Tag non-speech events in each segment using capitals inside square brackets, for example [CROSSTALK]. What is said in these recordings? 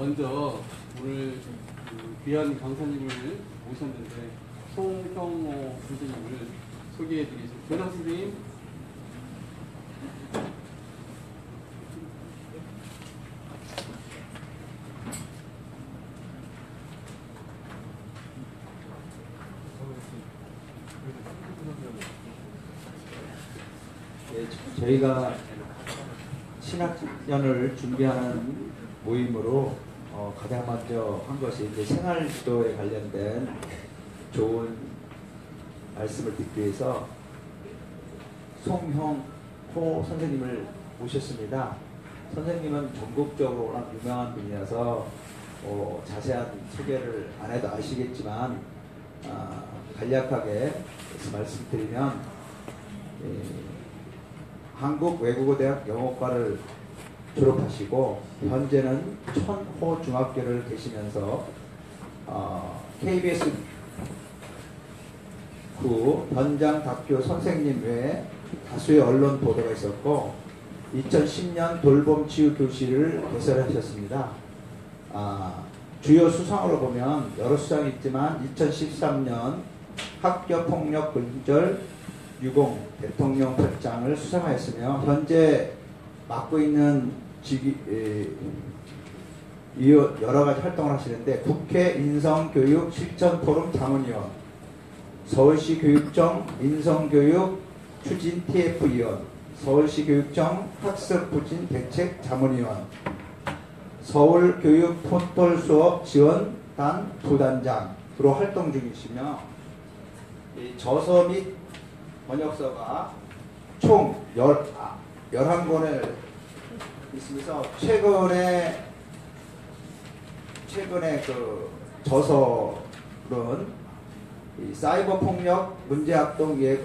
먼저 오늘 그 귀한 강사님을 모셨는데 송형호 선생님을 소개해드리겠습니다. 변호 선생님. 예, 저- 저희가 신학년을 준비하는 모임으로 어, 가장 먼저 한 것이 이제 생활 지도에 관련된 좋은 말씀을 듣기 위해서 송형호 선생님을 모셨습니다. 선생님은 전국적으로 워낙 유명한 분이라서 어, 자세한 소개를 안 해도 아시겠지만 아, 간략하게 말씀드리면 예, 한국 외국어대학 영어과를 졸업하시고 현재는 천호 중학교를 계시면서 어, KBS 구 현장 다큐 선생님 외에 다수의 언론 보도가 있었고 2010년 돌봄 치유 교실을 개설하셨습니다. 아, 주요 수상으로 보면 여러 수상이 있지만 2013년 학교 폭력 근절 유공 대통령 별장을 수상하였으며 현재 맡고 있는 직위 에, 이 여러 가지 활동을 하시는데 국회 인성교육 실천포럼 자문위원, 서울시 교육청 인성교육 추진 TF위원, 서울시 교육청 학습 부진 대책 자문위원, 서울 교육 폰톨 수업 지원단 부단장으로 활동 중이시며 이 저서 및 번역서가 총 열, 아, 11권을 있으면서 최근에 최근에 그 저서는 이 사이버 폭력 문제 합동 예,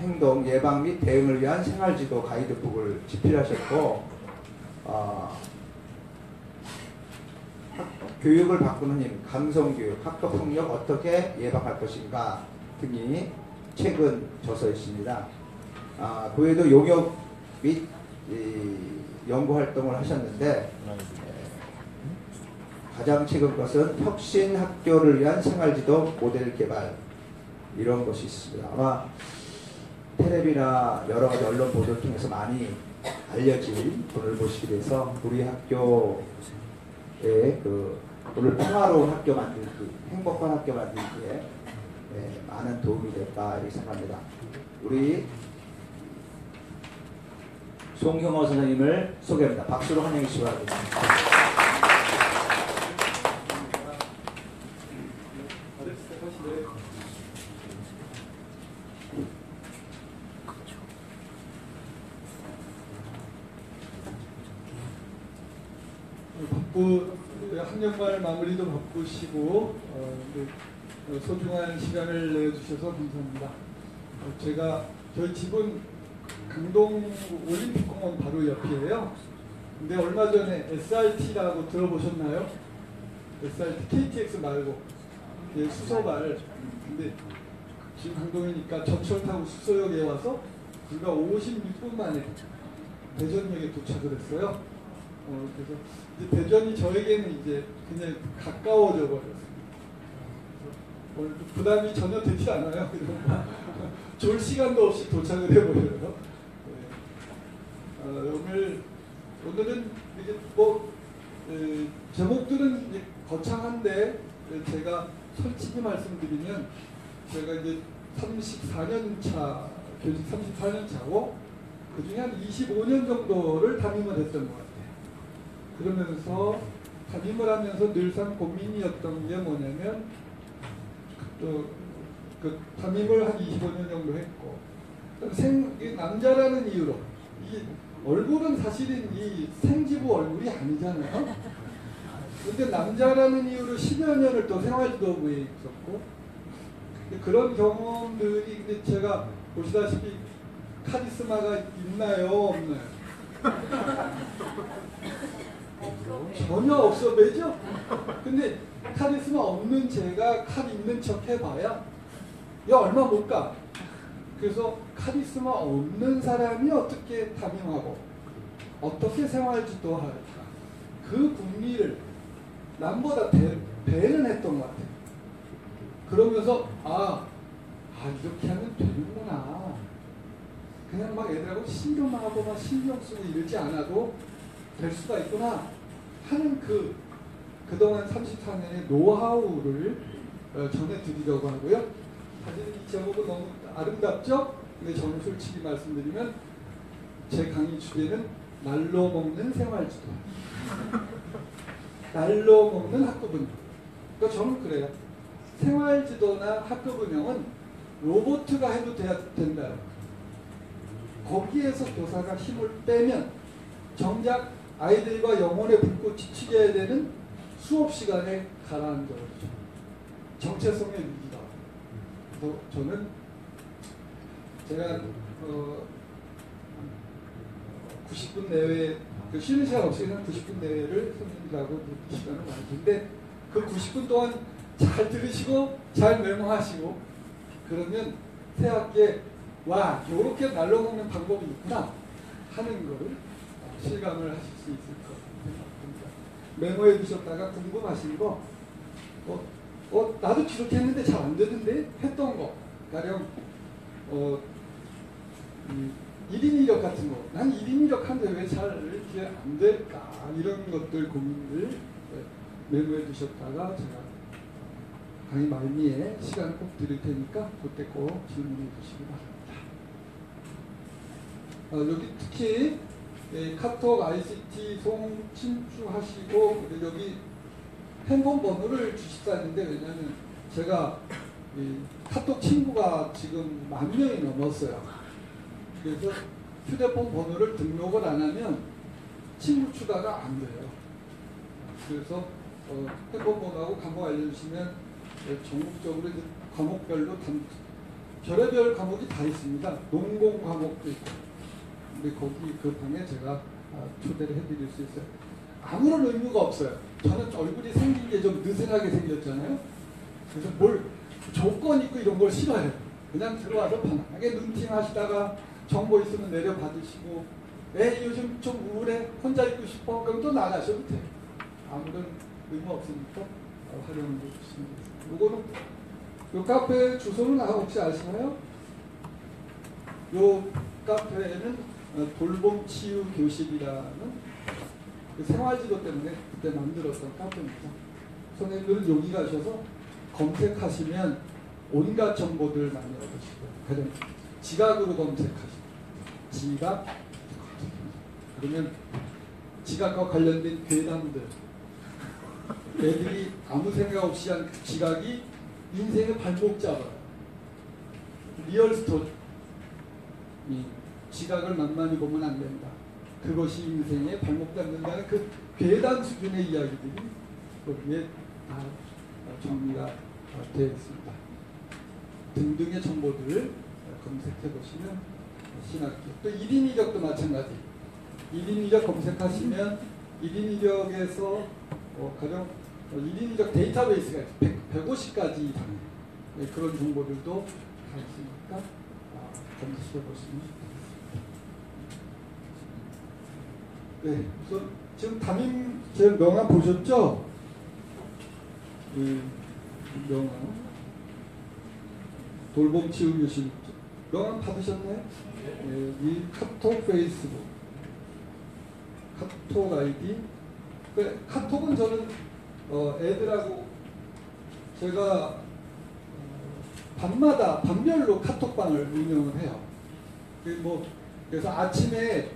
행동 예방 및 대응을 위한 생활지도 가이드북을 집필하셨고 어, 학- 교육을 바꾸는 힘, 감성교육, 학교 폭력 어떻게 예방할 것인가 등이 최근 저서이십니다. 아, 그 외에도 용역 및 이, 연구 활동을 하셨는데 에, 가장 최근 것은 혁신 학교를 위한 생활지도 모델 개발 이런 것이 있습니다. 아마 텔레비나 여러 가지 언론 보도를 통해서 많이 알려진 분을 모시게 돼서 우리 학교의 그 오늘 평화로운 학교 만들기, 행복한 학교 만들기에 예, 많은 도움이 됐다 이렇게 생각합니다. 우리 송형호 선생님을 소개합니다. 박수로 환영해 주시기 바랍니다. 학년말 마무리도 바쁘시고 어, 어, 소중한 시간을 내주셔서 감사합니다. 어, 제가 저희 집은 강동 올림픽공원 바로 옆이에요. 근데 얼마 전에 SRT라고 들어보셨나요? SRT KTX 말고 그 수서발 근데 지금 강동이니까 전철 타고 수서역에 와서 불과 56분 만에 대전역에 도착을 했어요. 어, 그래서 이제 대전이 저에게는 이제 그냥 가까워져. 그래서 오늘 부담이 전혀 되지 않아요. [LAUGHS] 졸 시간도 없이 도착을 해버려요. 네. 어, 오늘 오늘은 이제 뭐 에, 제목들은 이제 거창한데 에, 제가 솔직히 말씀드리면 제가 이제 34년 차 교직 34년 차고 그 중에 한 25년 정도를 담임을 했던 것 같아요. 그러면서 담임을 하면서 늘상 고민이었던 게 뭐냐면 또그 담임을 한 25년 정도 했고 생이 남자라는 이유로 이 얼굴은 사실은 이 생지부 얼굴이 아니잖아요. 근데 남자라는 이유로 10여 년을 또 생활지도부에 있었고 그런 경험들이 근데 제가 보시다시피 카리스마가 있나요 없나요? 전혀 없어 보이죠? 근데 카리스마 없는 제가 칼 있는 척 해봐야 야 얼마 못 가. 그래서 카리스마 없는 사람이 어떻게 담임하고 어떻게 생활 지도할까 그 궁리를 남보다 배, 배는 했던 것 같아요. 그러면서 아, 아 이렇게 하면 되는구나. 그냥 막 애들하고 신경하고 막 신경 쓰고 이러지 않아도 될 수가 있구나 하는 그 그동안 34년의 노하우를 어, 전해드리려고 하고요. 사실 이 제목은 너무 아름답죠? 근데 저는 솔직히 말씀드리면 제 강의 주제는 날로 먹는 생활지도. 날로 먹는 학급운영. 그러니까 저는 그래요. 생활지도나 학급운영은 로보트가 해도 돼야 된다. 거기에서 교사가 힘을 빼면 정작 아이들과 영혼의 불꽃이 튀겨야 되는 수업 시간에 가라앉아. 정체성의 위기다. 그래서 저는 제가 어, 90분 내외 그 쉬는 시간 없이 그냥 90분 내외를 선생님들하고 그 시간을 많이 주는데 그 90분 동안 잘 들으시고 잘 메모하시고 그러면 새 학기에 와 이렇게 날로 먹는 방법이 있구나 하는 거를 실감을 하실 수 있을 것 생각합니다. 메모해 두셨다가 궁금하신 거 어, 어 나도 저렇게 했는데 잘 안 되는데 했던 거 가령 어 음, 1인 1역 같은 거. 난 1인 1역 하는데 왜 잘 이렇게 안 될까? 이런 것들 고민을 네, 메모해 두셨다가 제가 강의 말미에 시간 꼭 드릴 테니까 그때 꼭 질문해 주시기 바랍니다. 어, 여기 특히 예, 카톡 ICT 송 그리고 여기 핸폰 번호를 주시다는데 왜냐하면 제가 이 카톡 친구가 지금 만 명이 넘었어요. 그래서 휴대폰 번호를 등록을 안 하면 친구 추가가 안 돼요. 그래서 어, 핸폰 번호하고 과목 알려주시면 어, 전국적으로 과목별로 단, 별의별 과목이 다 있습니다. 농공 과목도 있고. 근데 거기 그 방에 제가 아, 초대를 해드릴 수 있어요. 아무런 의무가 없어요. 저는 얼굴이 생긴 게 좀 느슨하게 생겼잖아요. 그래서 뭘 조건 있고 이런 걸 싫어해요. 그냥 들어와서 편안하게 눈팅 하시다가 정보 있으면 내려 받으시고 에 요즘 좀 우울해 혼자 있고 싶어 그럼 또 나가셔도 돼요. 아무런 의무 없으니까 어, 활용해 주시면 되겠습니다. 요거는 요 카페 주소는 아, 혹시 아시나요? 요 카페에는 어, 돌봄 치유 교실이라는 그 생활지도 때문에 그때 만들었던 카페입니다. 선생님들은 여기 가셔서 검색하시면 온갖 정보들 많이 얻으시고요. 가령 지각으로 검색하시고 지각 그러면 지각과 관련된 괴담들 애들이 아무 생각 없이 한 지각이 인생의 발목 잡아요. real story 이 지각을 만만히 보면 안 된다. 그것이 인생의 발목 잡는다는 그 괴담 수준의 이야기들이 거기에 다 정리가 되어 있습니다. 등등의 정보들을 검색해 보시면 신학교. 또 1인 2력도 마찬가지. 1인 2력 검색하시면 1인 2력에서 어, 가령 1인 2력 데이터베이스가 100, 150가지 이상. 네, 그런 정보들도 다 있으니까 아, 검색해 보시면 네, 우선 지금 담임 제 명함 보셨죠? 네, 명함. 돌봄 치유 교실 명함 받으셨나요? 네, 이 카톡 페이스북 카톡 아이디 그 카톡은 저는 어, 애들하고 제가 어, 밤마다 밤별로 카톡방을 운영을 해요. 그뭐 그래서 아침에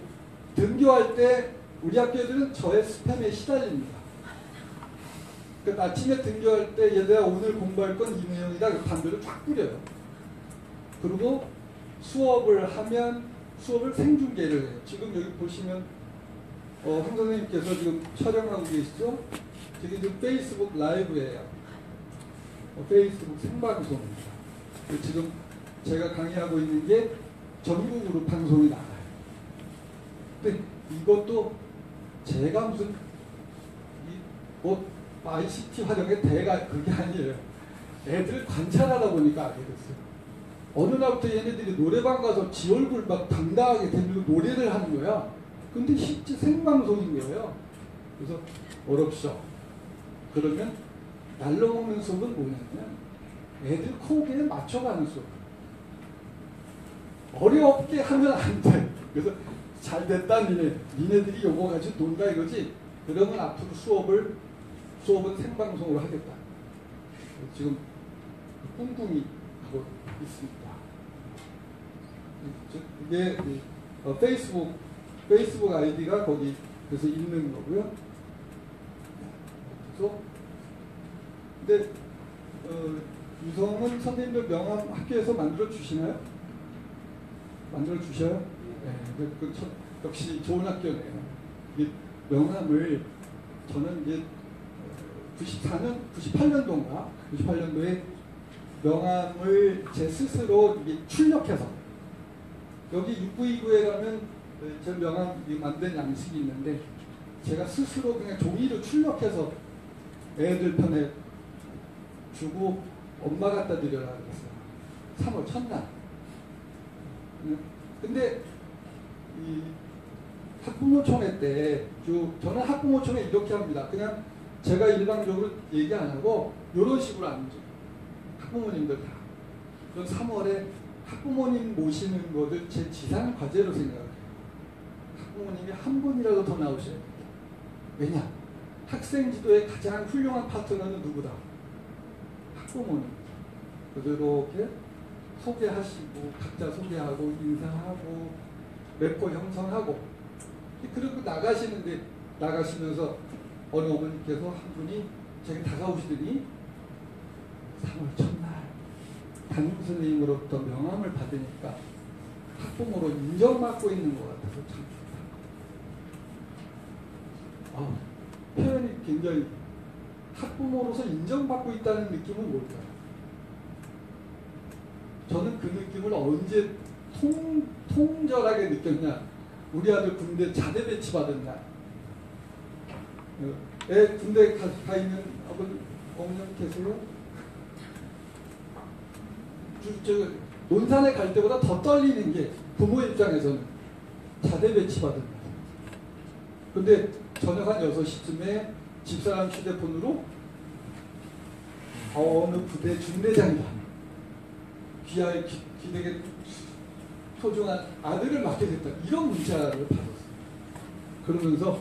등교할 때 우리 학교 애들은 저의 스팸에 시달립니다. 그 아침에 등교할 때 얘들아 오늘 공부할 건이 내용이다. 그 반대로 쫙 뿌려요. 그리고 수업을 하면 수업을 생중계를 해요. 지금 여기 보시면 어, 황 선생님께서 지금 촬영하고 계시죠? 저게 지금 페이스북 라이브예요. 어, 페이스북 생방송입니다. 지금 제가 강의하고 있는 게 전국으로 방송이 나가요. 근데 이것도 제가 무슨 이, 뭐 ICT 활용의 대가 그게 아니에요. 애들 관찰하다 보니까 알게 됐어요. 어느 날부터 얘네들이 노래방 가서 지 얼굴 막 당당하게 들고 노래를 하는 거야. 근데 실제 생방송인 거예요. 그래서 어렵죠. 그러면 날려먹는 수업은 뭐냐면 애들 코기에 맞춰가는 수업. 어렵게 하면 안 돼. 그래서 잘 됐다 니네. 니네들이 요거 가지고 논다 이거지. 그러면 앞으로 수업을 수업은 생방송으로 하겠다. 지금 꿍꿍이 하고 있습니다. 저- 이게 이, 어, 페이스북 페이스북 아이디가 거기 그래서 있는 거고요. 그래서 근데 어, 유성은 선생님들 명함 학교에서 만들어 주시나요? 만들어 주셔요? 네, 저- 역시 좋은 학교네요. 명함을 저는 이제 94년, 98년도인가 98년도에 명함을 제 스스로 출력해서 여기 6929에 가면 어, 제 명함 이 만든 양식이 있는데 제가 스스로 그냥 종이로 출력해서 애들 편에 주고 엄마 갖다 드려라 그랬어요. 3월 첫날. 음, 근데 이 학부모총회 때 주- 저는 학부모총회 이렇게 합니다. 그냥 제가 일방적으로 얘기 안 하고 이런 식으로 안 줘요. 학부모님들 다. 전 3월에 학부모님 모시는 것을 제 지상 과제로 생각해요. 학부모님이 한 분이라도 더 나오셔야 돼요. 왜냐? 학생 지도의 가장 훌륭한 파트너는 누구다? 학부모님. 그래서 이렇게 소개하시고 각자 소개하고 인사하고 래퍼 형성하고 그리고 나가시는데 나가시면서 어느 어머니께서 한 분이 제가 다가오시더니 3월 첫날 담임 선생님으로부터 명함을 받으니까 학부모로 인정받고 있는 것 같아서 참 좋다. 아, 표현이 굉장히 학부모로서 인정받고 있다는 느낌은 뭘까요? 저는 그 느낌을 언제 통, 통절하게 느꼈냐? 우리 아들 군대 자대 배치 받은 날. 어, 애 군대 가, 가 있는 아버님, 어머님 계세요? 주- 저, 논산에 갈 때보다 더 떨리는 게 부모 입장에서는 자대 배치 받은 날. 근데 저녁 한 6시쯤에 집사람 휴대폰으로 어느 부대 중대장이다. 귀하의 기, 기대게 소중한 아들을 맡게 됐다. 이런 문자를 받았어요. 그러면서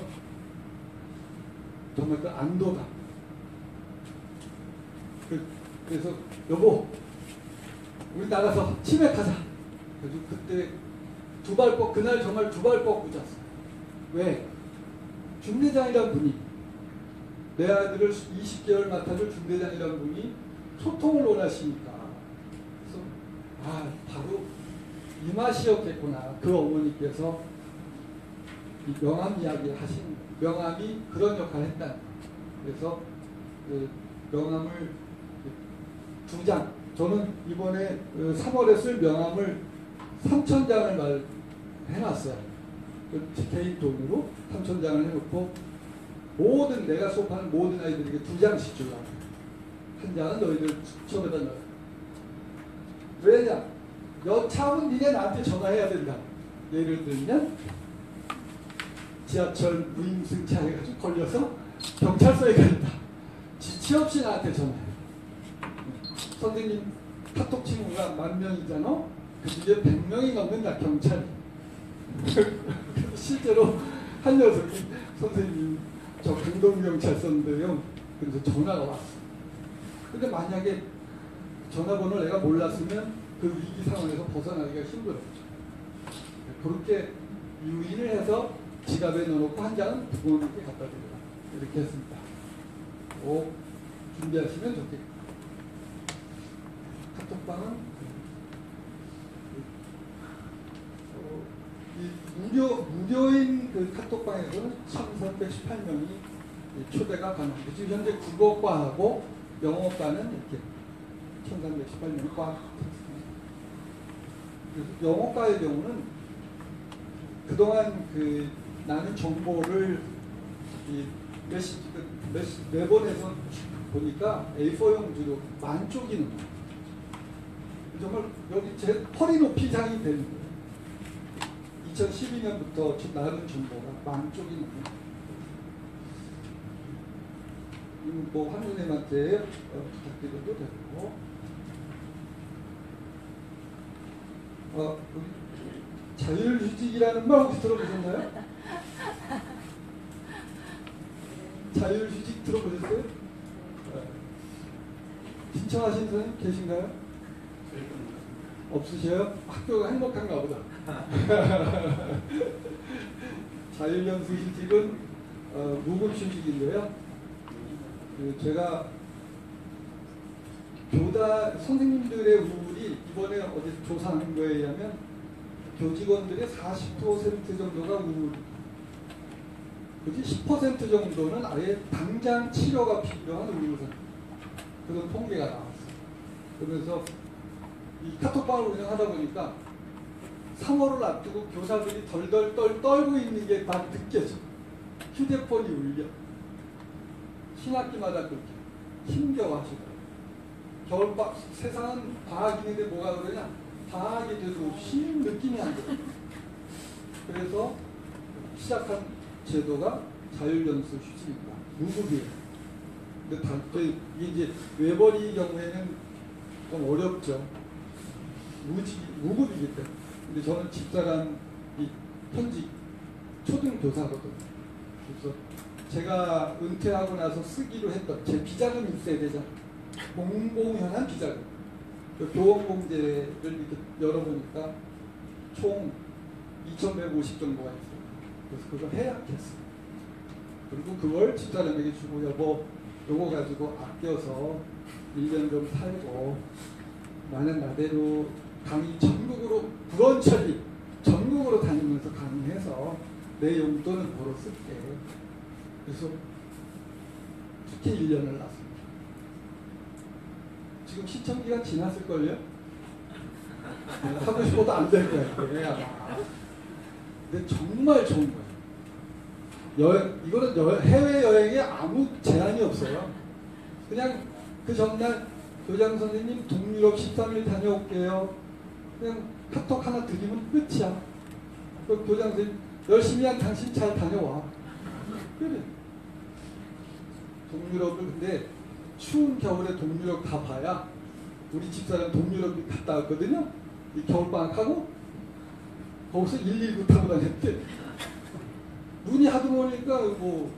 정말 그 안도감. 그, 그래서 여보, 우리 나가서 치맥하자. 그래서 그때 두 발 뻗, 그날 정말 두 발 뻗고 잤어요. 왜? 중대장이란 분이 내 아들을 20개월 맡아줄 중대장이란 분이 소통을 원하시니까 그래서 아 바로 이 맛이었겠구나 그 어머니께서 이 명함 이야기 하신 명함이 그런 역할을 했다 그래서 그 명함을 두 장 저는 이번에 그 3월에 쓸 명함을 3천 장을 말 해놨어요. 그 개인 돈으로 3천 장을 해놓고 모든 내가 수업하는 모든 아이들에게 두 장씩 주려고 한 장은 너희들 수업에다 넣어 왜냐? 여차하면 니네 나한테 전화해야 된다. 예를 들면 지하철 무임승차 해가지고 걸려서 경찰서에 간다. 지체 없이 나한테 전화해 선생님 카톡 친구가 만 명이잖아 그 중에 100명이 넘는다 경찰이 [LAUGHS] 실제로 한 녀석이 선생님 저 강동경찰서인데요. 그래서 전화가 왔어. 근데 만약에 전화번호를 내가 몰랐으면 그 위기 상황에서 벗어나기가 힘들었죠. 그렇게 유인을 해서 지갑에 넣어놓고 한 장은 부모님께 갖다 드려라. 이렇게 했습니다. 오, 준비하시면 좋겠다. 카톡방은 어, 이 무료 무료인 그 카톡방에서는 1,318명이 초대가 가능합니다. 지금 현재 국어과하고 영어과는 이렇게 1,318명이 꽉 찼습니다. 그래서 영어과의 경우는 그동안 그 나는 정보를 이 메시, 그 메시, 매번에서 보니까 A4 용지로 만 쪽이 넘어요. 정말 여기 제 허리 높이 장이 되는 거예요. 2012년부터 나눈 정보가 만 쪽이 넘어요. 그럼 뭐 한선생님한테 어, 부탁드려도 되고 어, 자율휴직이라는 말 혹시 들어보셨나요? [LAUGHS] 자율휴직 들어보셨어요? 어, 신청하신 분 계신가요? 없으셔요? 학교가 행복한가 보다. [LAUGHS] 자율연수 휴직은 어, 무급 휴직인데요. 그 제가 교다 선생님들의 우울이 이번에 어디 조사한 거에 의하면 교직원들의 40% 정도가 우울, 그지 10% 정도는 아예 당장 치료가 필요한 우울상 그런 통계가 나왔어요. 그러면서 이 카톡방을 운영하다 보니까 3월을 앞두고 교사들이 덜덜덜 떨고 있는 게다 느껴져. 휴대폰이 울려. 신학기마다 그렇게 힘겨워하시더라고요. 겨울방 세상은 방학인데 뭐가 그러냐? 방학이 돼도 쉰 느낌이 안 들어요. 그래서 시작한 제도가 자율연수 휴직입니다. 무급이에요. 근데 다, 이게 이제 외벌이 경우에는 좀 어렵죠. 무직, 무급이기 때문에. 근데 저는 집사람 이 현직 초등교사거든요. 그래서 제가 은퇴하고 나서 쓰기로 했던 제 있어야 되잖아요. 공공연한 비자금. 그 교원공제를 이렇게 열어보니까 총 2,150 정도가 있어요. 그래서 그걸 해약했어요. 그리고 그걸 집사람에게 주고 여보 요거 가지고 아껴서 1년 좀 살고 나는 나대로 강의 전국으로 부원처리 전국으로 다니면서 강의해서 내 용돈을 벌어 쓸게. 그래서 특히 1년을 놨습니다. 지금 시청기간 지났을걸요? 네, 하고 싶어도 안될 아마. 근데 정말 좋은 거예요. 여행, 이거는 여, 해외여행에 아무 제한이 없어요. 그냥 그 전날 교장 선생님 동유럽 13일 다녀올게요. 그냥 카톡 하나 드리면 끝이야. 그 교장 선생님 열심히 한 당신 잘 다녀와. 그래. 동유럽을 근데 추운 겨울에 동유럽 다 봐야 우리 집사람 동유럽 갔다 왔거든요. 이 겨울방학하고 거기서 119 타고 다녔대. 눈이 하도 오니까 뭐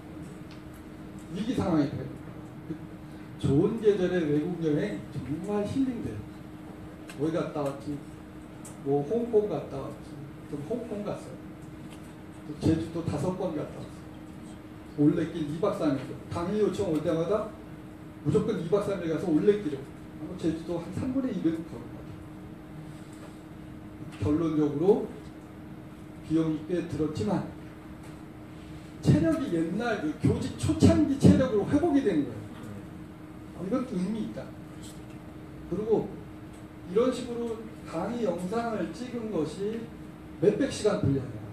위기 상황이 돼. 좋은 계절에 외국 여행 정말 힐링돼요. 어디 갔다 왔지? 뭐 홍콩 갔다 왔지. 좀 홍콩 갔어요. 또 제주도 다섯 번 갔다 왔어요. 올레길 2박 3일. 강의 요청 올 때마다 무조건 2박 3일 가서 올레길을. 하고 제주도 한 3분의 1은 걸은 것 같아요. 결론적으로 비용이 꽤 들었지만 체력이 옛날 그 교직 초창기 체력으로 회복이 된 거예요. 어, 이건 의미 있다. 그리고 이런 식으로 강의 영상을 찍은 것이 몇백 시간 분량이에요.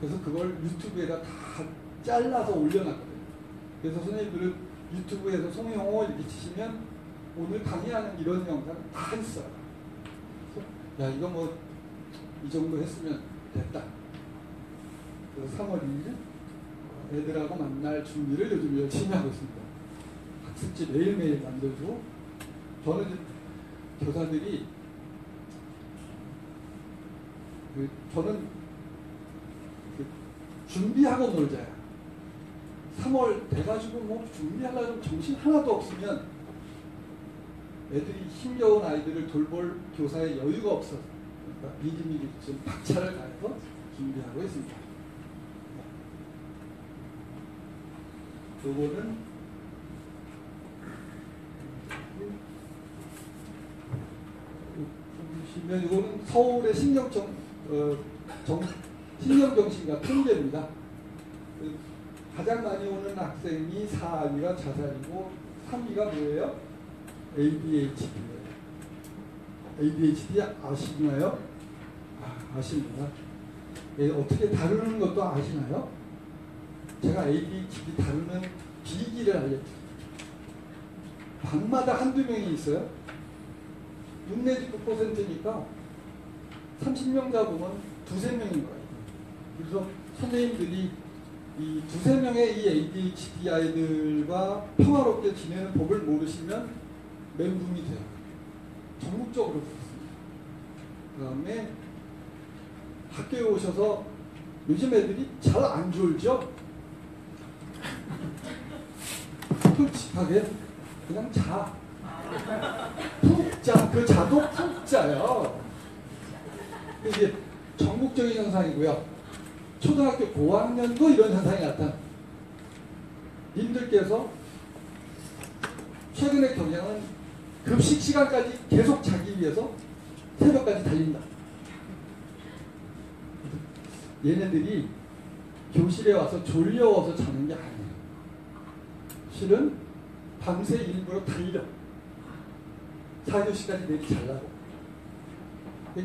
그래서 그걸 유튜브에다 다 잘라서 올려놨거든요. 그래서 선생님들은 유튜브에서 송영호 이렇게 치시면 오늘 강의하는 이런 영상 다 있어요. 야 이거 뭐 이 정도 했으면 됐다. 그래서 3월 2일 애들하고 만날 준비를 요즘 열심히 하고 있습니다. 학습지 매일매일 만들고 저는 교사들이 그 저는 그 준비하고 놀자요. 3월 돼가지고 뭐 준비하려면 정신 하나도 없으면 애들이 힘겨운 아이들을 돌볼 교사의 여유가 없어서 그러니까 미리미리 좀 박차를 가해서 준비하고 있습니다. 요거는 보시면 이거는 서울의 신경정 어, 정, 신경정신과 통계입니다. 그 가장 많이 오는 학생이 4위가 자살이고 3위가 뭐예요? ADHD예요. ADHD 아시나요? 아, 아십니다. 예, 어떻게 다루는 것도 아시나요? 제가 ADHD 다루는 비기를 알려드릴게요. 방마다 한두 명이 있어요. 6 내지 9%니까 30명 잡으면 두세 명인 거예요. 그래서 선생님들이 이 두세 명의 이 ADHD 아이들과 평화롭게 지내는 법을 모르시면 멘붕이 돼요. 전국적으로 그렇습니다. 그 다음에 학교에 오셔서 요즘 애들이 잘 안 졸죠? 솔직하게 그냥 자. 푹 자. 그 자도 푹 자요. 이게 전국적인 현상이고요. 초등학교 고학년도 이런 현상이 나타나. 님들께서 최근의 경향은 급식 시간까지 계속 자기 위해서 새벽까지 달린다. 얘네들이 교실에 와서 졸려워서 자는 게 아니에요. 실은 밤새 일부러 달려. 4교시까지 내리 잘라고.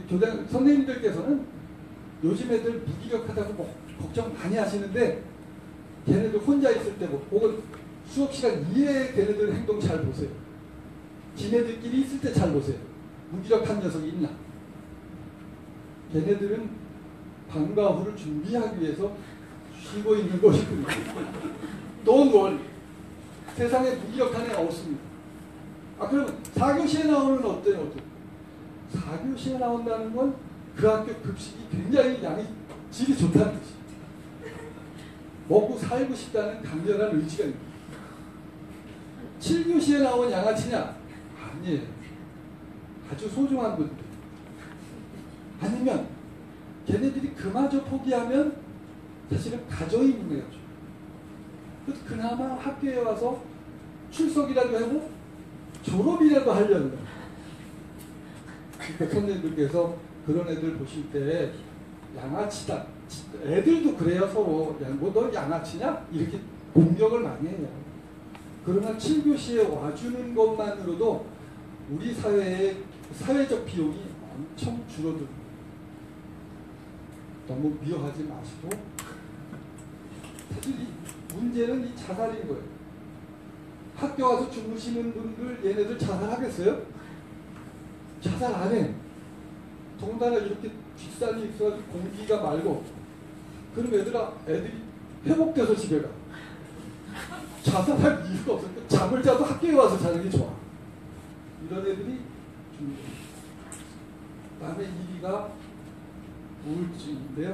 교장 선생님들께서는 요즘 애들 무기력하다고 뭐 걱정 많이 하시는데 걔네들 혼자 있을 때 뭐, 혹은 수업 시간 이외에 걔네들 행동 잘 보세요. 지네들끼리 있을 때 잘 보세요. 무기력한 녀석이 있나? 걔네들은 방과 후를 준비하기 위해서 쉬고 있는 것이군요. Don't worry. 세상에 무기력한 애 없습니다. 아 그러면 4교시에 나오는 어때요? 어때요? 4교시에 나온다는 건 그 학교 급식이 굉장히 양이 질이 좋다는 뜻이에요. 먹고 살고 싶다는 강렬한 의지가 있는 거예요. 7교시에 나온 양아치냐? 아니에요. 아주 소중한 분들. 아니면 걔네들이 그마저 포기하면 사실은 가정이 문제가 죠 그나마 학교에 와서 출석이라도 하고 졸업이라도 하려는 거예요. 그러니까 선생님들께서 그런 애들 보실 때 양아치다. 애들도 그래요 서로. 뭐너 양아치냐? 이렇게 공격을 많이 해요. 그러나 7교시에 와주는 것만으로도 우리 사회의 사회적 비용이 엄청 줄어듭니다. 너무 미워하지 마시고 사실 이 문제는 이 자살인 거예요. 학교 와서 주무시는 분들 얘네들 자살하겠어요? 자살 안 해. 더군다나 이렇게 뒷산이 있어가지고 공기가 맑고 그럼 얘들아 애들이 회복돼서 집에 가. 자살할 이유가 없어. 잠을 자도 학교에 와서 자는 게 좋아. 이런 애들이. 다음에 1위가 우울증인데요.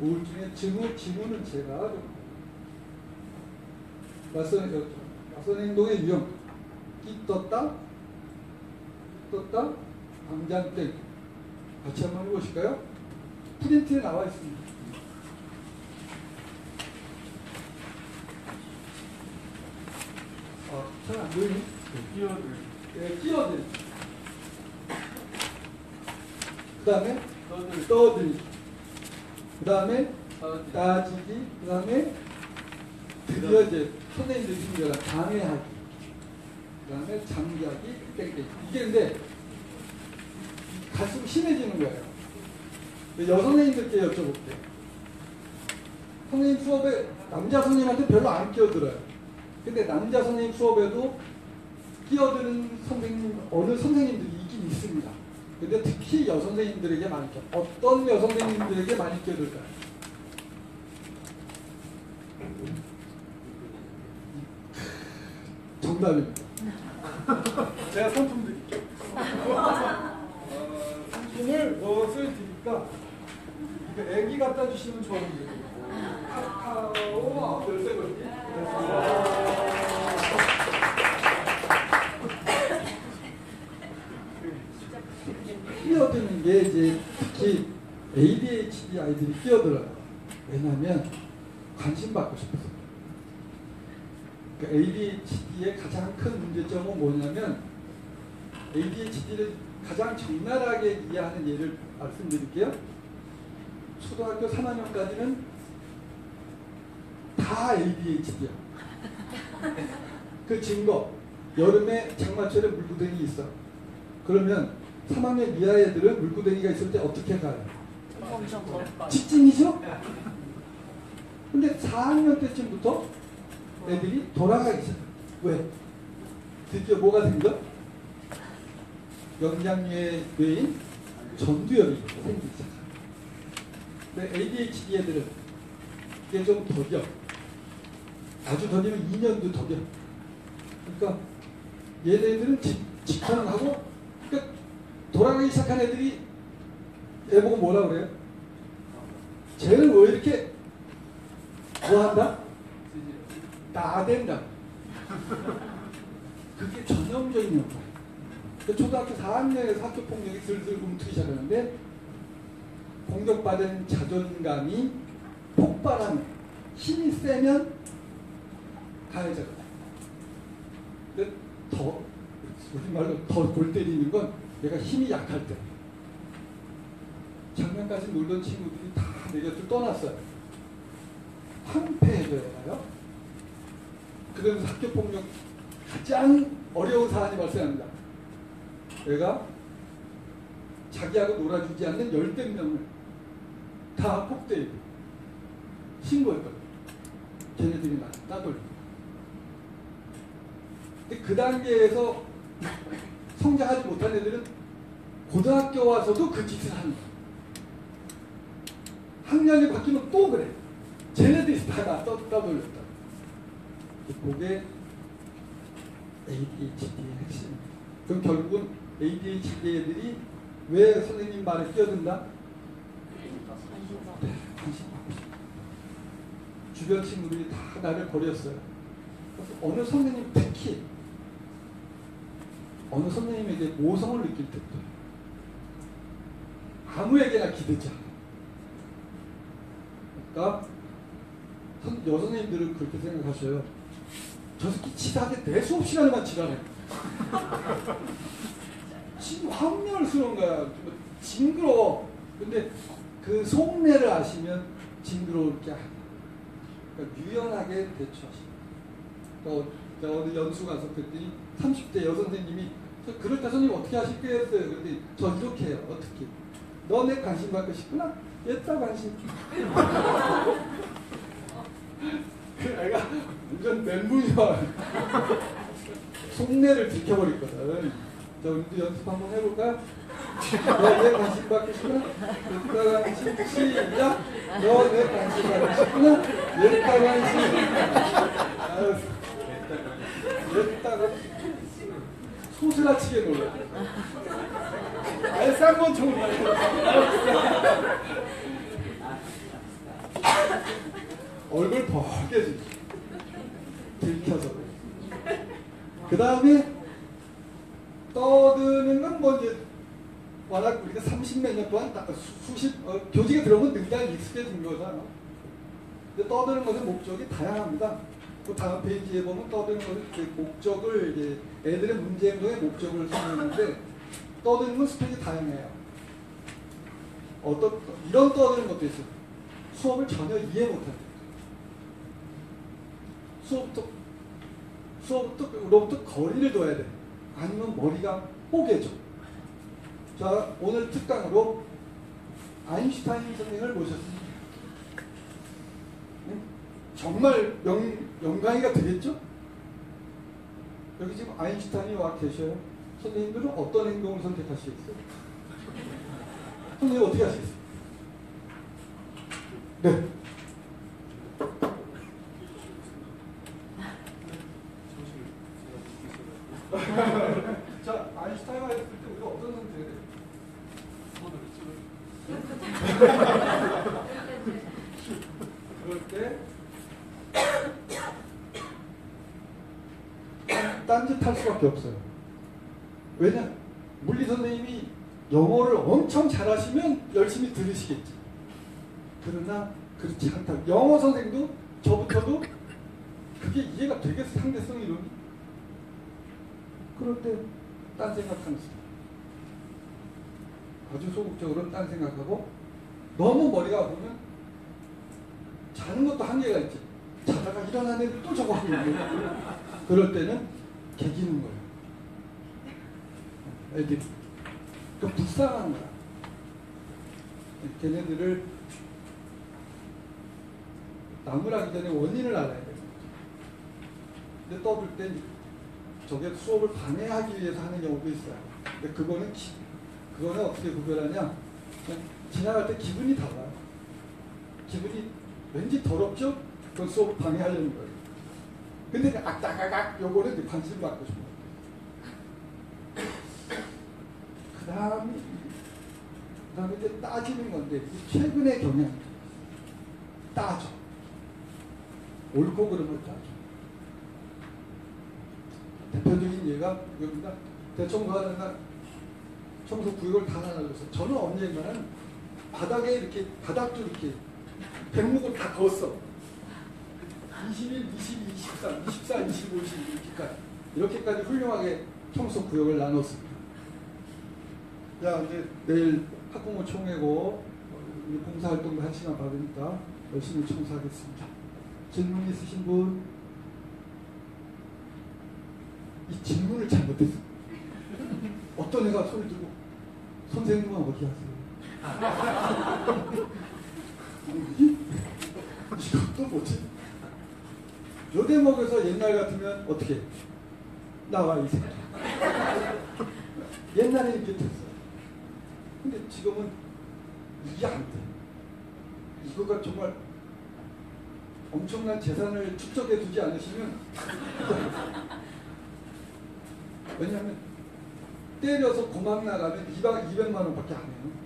우울증의 증후, 징후는 제가 좀 낯선, 낯선 행동의 유형. 끼 떴다, 떴다, 방장땡. 같이 한번 해보실까요? 프린트에 나와 있습니다. 어, 잘안 보이니? 끼어들. 예, 끼어들. 그 다음에 떠들. 떠들기. 그 다음에 떠들. 따지기. 그 다음에 드디어 이제 선생님들이 힘들어 방해하기. 그 다음에 잠자기. 땡땡. 이게 근데 갈수록 심해지는 거예요. 여선생님들께 여쭤볼게요. 선생님 수업에 남자 선생님한테 별로 안 끼어들어요. 근데 남자 선생님 수업에도 끼어드는 선생님, 어느 선생님들이 있긴 있습니다. 근데 특히 여선생님들에게 많이 끼어. 어떤 여선생님들에게 많이 끼어들까요? 정답입니다. 제가 상품 드릴게요. 어, 상품을 무엇을 드릴까? 이거 애기 갖다 주시면 좋은데. 카카오 열쇠 걸기. 끼어드는 게 이제 특히 ADHD 아이들이 끼어들어요. 왜냐하면 관심 받고 싶어서. 그 ADHD의 가장 큰 문제점은 뭐냐면 ADHD를 가장 적나라하게 이해하는 예를 말씀드릴게요. 초등학교 3학년까지는 다 ADHD야. 그 증거 여름에 장마철에 물구덩이 있어. 그러면 3학년 이하 애들은 물구덩이가 있을 때 어떻게 가요? 직진이죠? 근데 4학년 때쯤부터 애들이 돌아가기 시작해. 왜? 드디어 뭐가 생겨? 영양류의 뇌인 전두엽이 시작합니다. 근데 ADHD 애들은 이게 좀 더뎌. 아주 더디면 2년도 더뎌. 그러니까 얘네들은 집, 집착을 하고 그러니까 돌아가기 시작한 애들이 얘 보고 뭐라 그래요? 쟤는 왜 이렇게 뭐 한다? 나댄다. 그게 전형적인 역할. 그 초등학교 4학년에서 학교 폭력이 슬슬 움트기 시작하는데 공격받은 자존감이 폭발하면 힘이 세면 강해져요. 근데 더 우리말로 더 골 때리는 건 내가 힘이 약할 때. 작년까지 놀던 친구들이 다 내 곁을 떠났어요. 황폐해져야 해요. 그러면서 학교 폭력 가장 어려운 사안이 발생합니다. 내가 자기하고 놀아주지 않는 열댓 명을 다 폭대고 신고했거든. 걔네들이 나 따돌려. 근데 그 단계에서 성장하지 못한 애들은 고등학교 와서도 그 짓을 하는 거야. 학년이 바뀌면 또 그래. 쟤네들이 다 떠, 떠돌렸다. 그게 ADHD의 핵심. 그럼 결국은 ADHD 애들이 왜 선생님 말에 끼어든다? 주변 친구들이 다 나를 버렸어요. 어느 선생님 특히 어느 선생님에게 모성을 느낄 때부터 아무에게나 기대지 않아. 그러니까 선- 여선생님들은 그렇게 생각하셔요. 저 새끼 치다게 내 수업 시간에만 치라네. 지금 황렬스러운 거야. 뭐 징그러워. 근데 그 속내를 아시면 징그러울 게 아니야. 그러니까 유연하게 대처하시고. 또 제가 어느 연수 가서 그랬더니 30대 여선생님이 저 그럴 때 선생님 어떻게 하실 거예요? 했어요. 그랬더니 저 이렇게 해요. 어떻게? 너내 관심 받고 싶구나? 얘따 관심. [LAUGHS] 그 애가 완전 멘붕이야. 속내를 들켜버렸거든. 자, 우리도 연습 한번 해볼까? 너내 관심 받고 싶구나? 얘따 관심. 시작! 너내 관심 받고 싶구나? 얘따 관심. 얘따 관심. 소스라치게 놀라. 아예 쌍권 총을 얼굴 벌게지 들켜서 그 다음에 떠드는 건 뭐 이제 워낙 우리가 30몇 년 동안 다 수- 수십 어, 교직에 들어오면 굉장히 익숙해진 거잖아. 근데 떠드는 것의 목적이 다양합니다. 그 다음 페이지에 보면 떠드는 것의 그 목적을 이제 애들의 문제 행동의 목적을 설명하는데 떠드는 건 스펙이 다양해요. 어떤 이런 떠드는 것도 있어요. 수업을 전혀 이해 못할 때 수업부터 수업부터 로부터 거리를 둬야 돼. 아니면 머리가 뽀개져. 자 오늘 특강으로 아인슈타인 선생님을 모셨습니다. 응? 정말 영, 영광이가 되겠죠? 여기 지금 아인슈타인이 와 계셔요. 선생님들은 어떤 행동을 선택하시겠어요? 선생님 어떻게 하시겠어요? 네. 자, 아인슈타인과 했을 때 우리가 어떤 선택을 해요? 그럴 때 딴짓 할 수밖에 없어요. 왜냐? 물리 선생님이 영어를 엄청 잘하시면 열심히 들으시겠지. 그러나 그렇지 않다. 영어 선생도 저부터도 그게 이해가 되겠어 상대성 이론이. 그럴 때 딴 생각하는 습 아주 소극적으로 딴 생각하고 너무 머리가 아프면 자는 것도 한계가 있지. 자다가 일어나는 또 저거 하고 있는. 그럴 때는 개기는 거야. 애들이. 그 불쌍한 거야. 걔네들을 나무라기 전에 원인을 알아야 돼. 근데 떠들 때 저게 수업을 방해하기 위해서 하는 경우도 있어요. 근데 그거는 기, 그거는 어떻게 구별하냐? 지나갈 때 기분이 달라요. 기분이 왠지 더럽죠? 그건 수업 방해하려는 거예요. 근데 악다가각 요거는 관심 받고 싶어요. 그 다음에 그 다음에 이제 따지는 건데 최근의 경향 따져 옳고 그름을 따져 대표적인 예가 이겁니다 대청소하는 날 청소 구역을 다 나눠줘서 저는 언젠가는 바닥에 이렇게 바닥도 이렇게 백목을 다 그었어 21, 22, 24, 24, 25, 26 이렇게까지 이렇게까지 훌륭하게 청소 구역을 나눴습니다 야 이제 내일 학부모 총회고 어, 우리 봉사활동도 한 시간 받으니까 열심히 청소하겠습니다. 질문 있으신 분? 이 질문을 잘못했어. 어떤 애가 소리 들고 선생님은 어디 하세요? 이것도 뭐지? 요 대목에서 옛날 같으면 어떻게? 나와 이 새끼. 옛날에 이렇게 됐어. 근데 지금은 이게 안 돼. 이거가 정말 엄청난 재산을 축적해 두지 않으시면 왜냐하면 때려서 고막 나가면 2박 200만 원밖에 안 해요.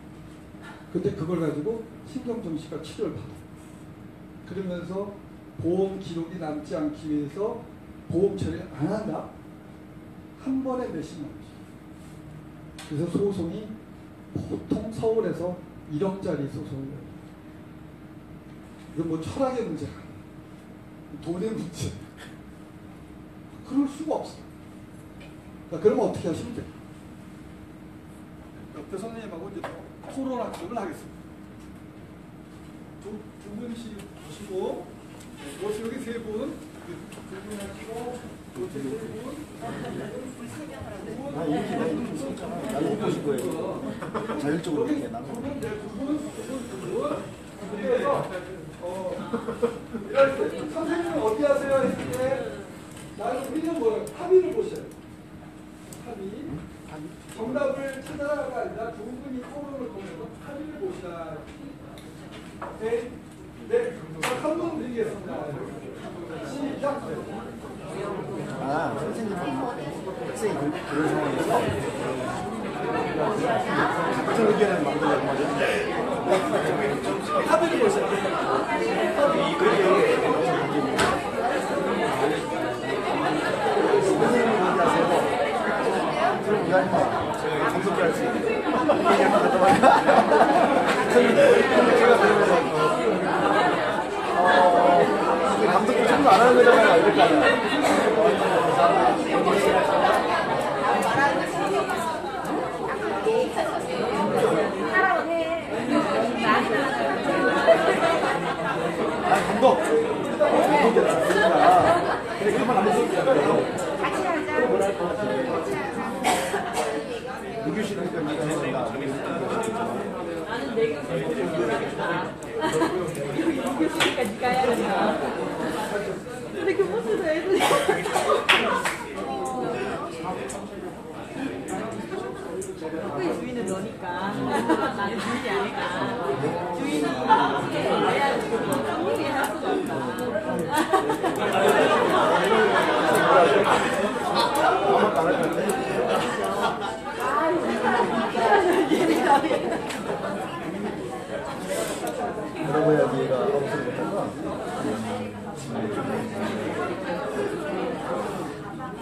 근데 그걸 가지고 신경정신과 치료를 받아. 그러면서 보험 기록이 남지 않기 위해서 보험 처리를 안 한다. 한 번에 몇십만 원씩. 그래서 소송이 보통 서울에서 1억짜리 소송을 해요. 이건 뭐 철학의 문제가 아니에요. 돈의 문제. 그럴 수가 없어. 자, 그러면 어떻게 하시면 돼요? 옆에 선생님하고 이제 토론 학습을 하겠습니다. 두, 두 분씩 보시고, 네, 여기 세 분, 두분 하시고, 분, 아, 이렇게 나 이렇게 있었잖아. 나도 먹고 싶고 해. 자율적으로 이렇게 나눠.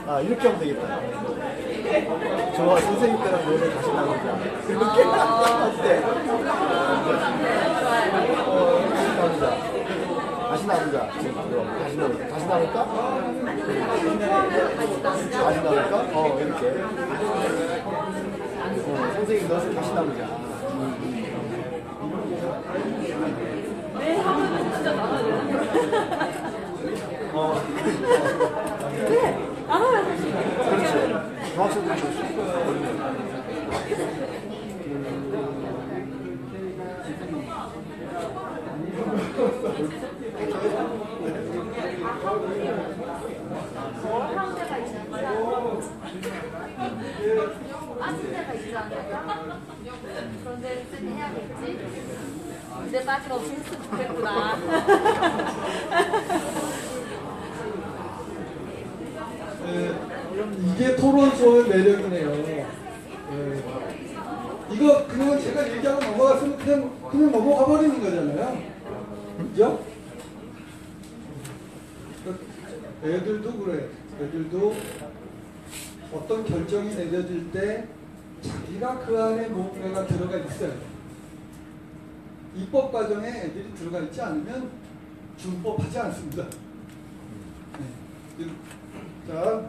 아 이렇게 하면 되겠다. 저와 선생님 때랑 노래 다시 나누자 이렇게 어때? 어 다시 나누자. 다시 나누자. 지금 다시 나누자 다시 나눌까? 다시 나눌까? 어 이렇게. 어, 선생님 넣어서 다시 나누자. 내 하면은 진짜 나가야 되나? 어. 네, 중학생들 좋지 그런 데가 있잖아. 빠진 데가 있지 않을까? 그런 데를 쓰니 해야겠지? 이제 빠짐없이 했으면 좋겠구나. [LAUGHS] 예, 이게 토론쇼의 매력이네요. 예. 이거 그냥 제가 얘기하고 넘어갔으면 그냥 그냥 넘어가 버리는 거잖아요. 그죠? 애들도 그래. 애들도 어떤 결정이 내려질 때 자기가 그 안에 뭔가가 들어가 있어요. 입법 과정에 애들이 들어가 있지 않으면 준법하지 않습니다. 네. 자,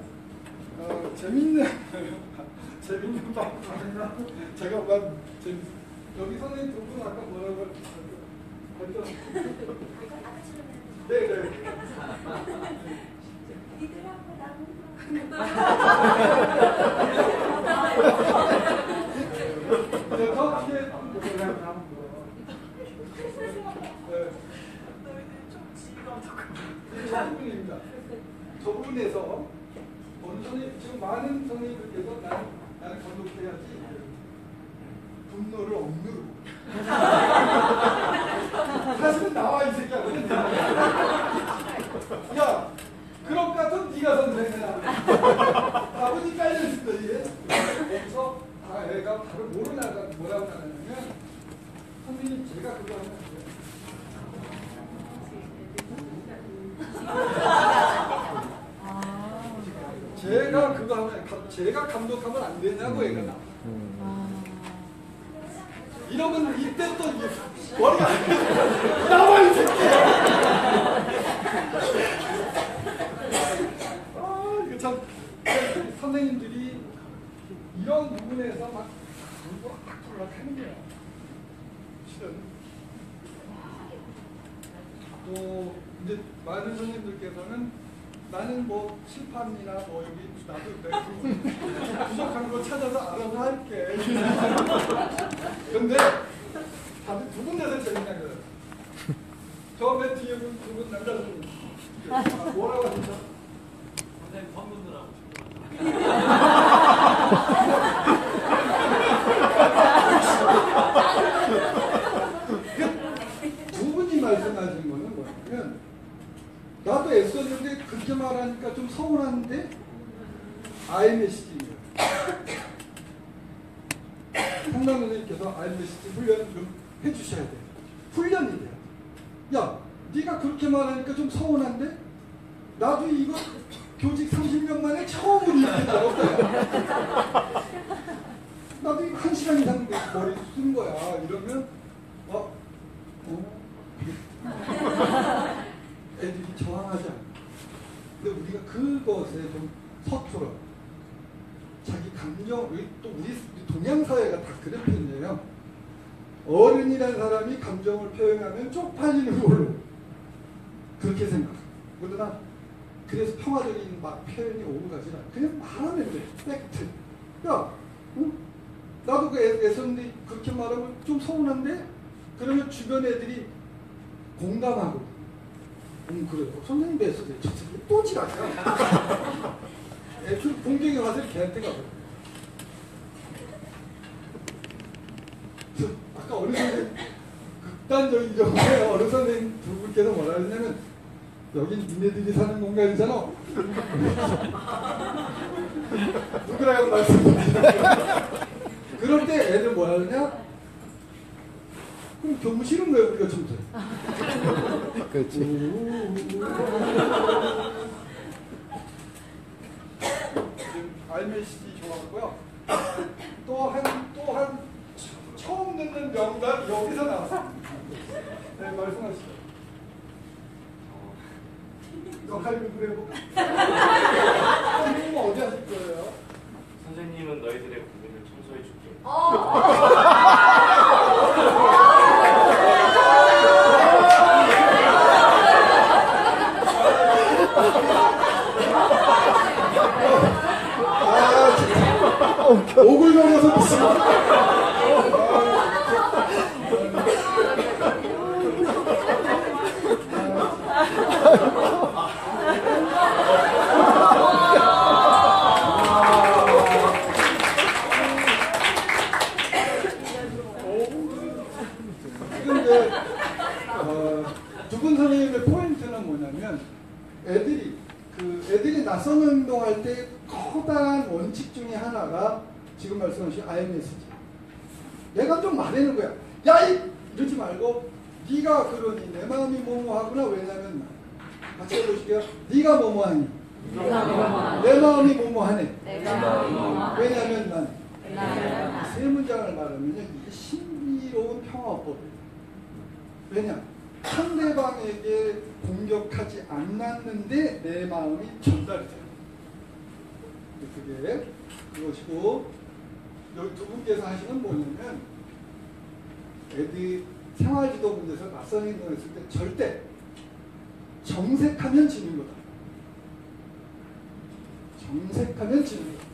어, 재밌는 [LAUGHS] 재밌는 방송이나 제가 막 재밌 여기 선생님 두 분 아까 뭐라고 했죠? 네, 네. 네, [LAUGHS] [LAUGHS] 더 뒤에 네. 저 부분입니다. 저 부분에서 어느 선생님, 지금 많은 선생님들께서 나는, 나는 건독해야지 분노를 억누르고 사실은 나와 이 새끼야 그랬는데 야 그럴 것 같으면 네가 선생이야 아버지 깔려있을 거지 거기서 아 애가 바로 뭐로 나가 뭐라고 나가냐면 선생님 제가 그거 하면 안 돼요 제가 그거 하면 가- 제가 감독하면 안 되냐고 애가 나. 이러면 이때 또 이게 머리가 안 돼. 나와 이 새끼야. 아 이거 참 선생님들이 이런 부분에서 막 공부 악플락하는 거야. 실은 또 이제 많은 선생님들께서는 나는 뭐 실판이나 뭐 여기 나도 내가 부- 부족한 거 찾아서 알아서 할게. 근데 다들 두 군데서 재밌는 거예요. 처음에 뒤에 두분 남자 선생님 아, 뭐라고 하셨죠? 선생님 선분들 하고 두 분이 말씀하신 거는 뭐냐면 나도 애썼는데 그렇게 말하니까 좀 서운한데 IMSD예요. 상담 선생님께서 IMSD 훈련 좀 해주셔야 돼요. 훈련이 돼요. 야, 네가 그렇게 말하니까 좀 서운한데 나도 이거 교직 30년 만에 처음으로 나왔어요. 나도 이거 한 시간 이상 머리 쓴 거야. 이러면 어? 어? 애들이 저항하지 않아. 근데 우리가 그것에 좀 서툴어. 자기 감정, 우리 또 우리 동양 사회가 다 그런 편이에요. 어른이라는 사람이 감정을 표현하면 쪽팔리는 걸로 그렇게 생각. 그러나 그래서 평화적인 막 표현이 오고 가지라. 그냥 말하면 돼. 팩트. 야, 응? 나도 그 애- 애썼는데 그렇게 말하면 좀 서운한데? 그러면 주변 애들이 공감하고 음 그래요 선생님 뵀어 저 새끼 또 지랄이야? [LAUGHS] 애초에 공경에 가서 걔한테 저 [LAUGHS] 아까 어느 선생님 극단적인 경우에 어느 선생님 두 분께서 뭐라 하냐면 여긴 니네들이 사는 공간이잖아. [LAUGHS] 누구라고 말씀드리냐 그럴 때 애들 뭐라 그러냐 그럼 교무실은 왜 우리가 청소해? [LAUGHS] 그렇지. 알메시티 좋아하고요. 또한 또한 처음 듣는 명단 여기서 나왔어. 네 말씀하시죠. 역할 비교해 볼까? 선생님은 어디 하실 거예요? 선생님은 너희들의 고민을 청소해 줄게. 아 진짜 오글거려서 미치겠다. 애들이 그 애들이 낯선 운동할 때 커다란 원칙 중에 하나가 지금 말씀하신 IMS지. 내가 좀 말하는 거야. 야, 이 이러지 말고 네가 그러니 내 마음이 뭐뭐하구나. 왜냐면 같이 해보실게요. 네가 뭐뭐하니. 내 마음이 뭐뭐하네. 왜냐면 난 세 문장을 말하면요 이게 신비로운 평화법이에요. 왜냐 상대방에게 공격하지 않았는데 내 마음이 전달이 돼요. 그게 그것이고 두 분께서 하시는 뭐냐면 애들 생활지도 문제에서 낯선 행동을 했을 때 절대 정색하면 지는 거다. 정색하면 거다.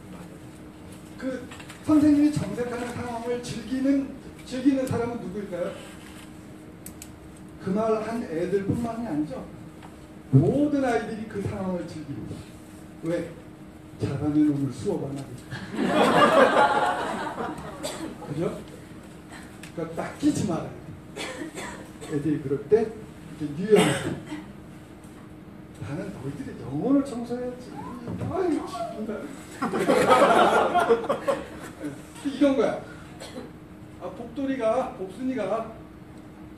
그 선생님이 정색하는 상황을 즐기는 즐기는 사람은 누구일까요? 그 말 한 애들뿐만이 아니죠. 모든 아이들이 그 상황을 즐깁니다. 왜? 잘하면 오늘 수업 안 하겠다. [LAUGHS] 그죠? 그러니까 낚이지 말아야 돼. 애들이 그럴 때 이렇게 유연해. 나는 너희들이 영혼을 청소해야지. 아이, 죽는다. [LAUGHS] 이런 거야. 아, 복돌이가, 복순이가